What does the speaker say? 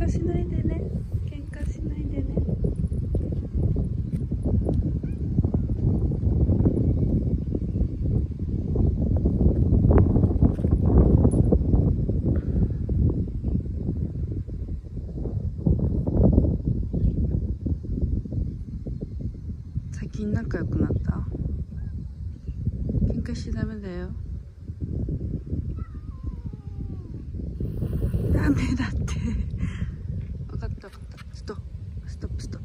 嘩しないでね。喧嘩しないでね。最近仲良くなった？喧嘩しちゃダメだよ。ダメだって stop, stop, stop.